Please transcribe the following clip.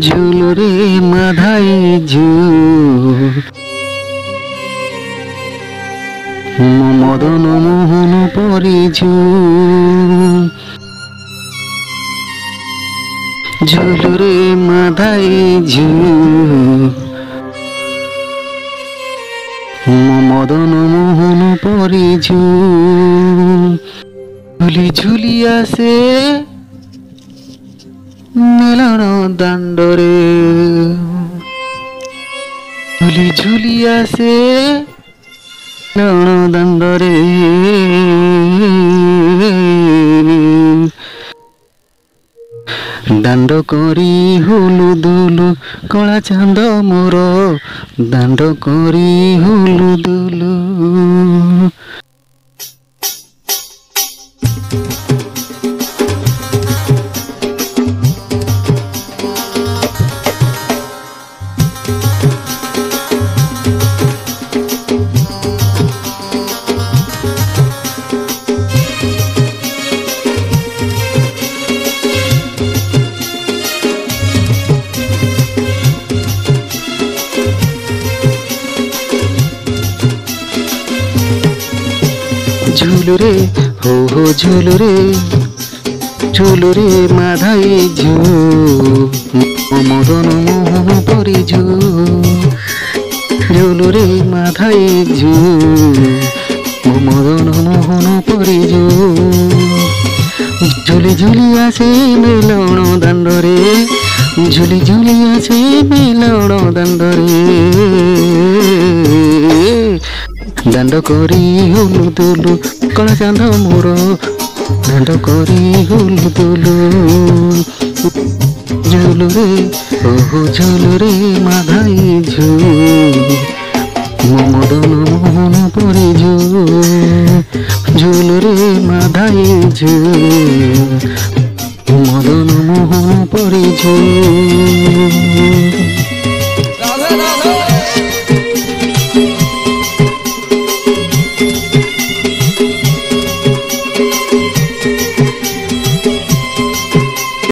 ঝুলরে মাধাই ঝুল। মদন মোহন পরি ঝুল। ঝুলরে মাধাই ঝুল। মদন মোহন পরি ঝুল। ঝুলি ঝুলি আসে দণ্ড ঝুলি ঝুলি আসে দণ্ড রে দাণ্ড করি হুলু দুলু কলা চাঁদ মোর। দাণ্ড করি হুলু দুলু ঝুলুরে, হো হো, ঝুলুরে ঝুলুরে মাধাই ঝু মদন মোহন পরি ঝু, ঝুলুরে মাধাই ঝু মদন মোহন পরি ঝু। ঝুলি ঝুলি আছে মিলন দাণ্ডরে ঝুলি ঝুলি আছে মিলন দাণ্ডরে ଦାଣ୍ଡ କରି ହୁଲୁ ଦୁଲୁ କଳା ଚାନ୍ଦ ମୋର ଦାଣ୍ଡ କରି ହୁଲୁ ଦୁଲୁ ଝୁଲୁରେ ଓହୋ ଝୁଲୁରେ ମାଧାଇ ଝୁ ମୋ ମଦନ ମୋହନ ପରି ଝୁ ଝୁଲୁରେ ମାଧାଇ ଝୁ ମଦନ ମୋହନ ପରି ଝୁ